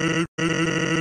made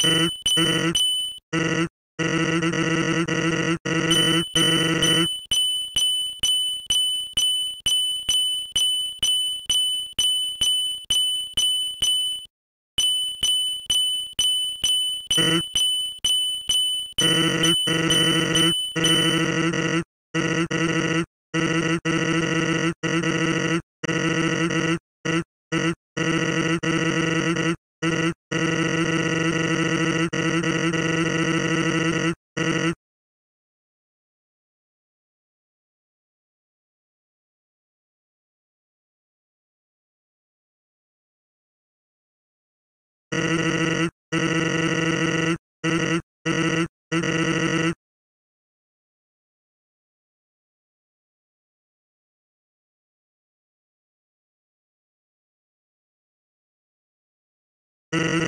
Hey, hey, Boo.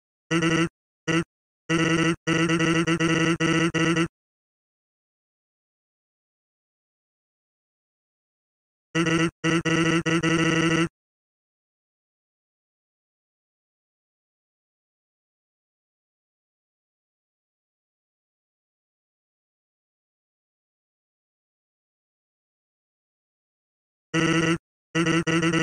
made